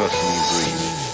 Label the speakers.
Speaker 1: personal dream.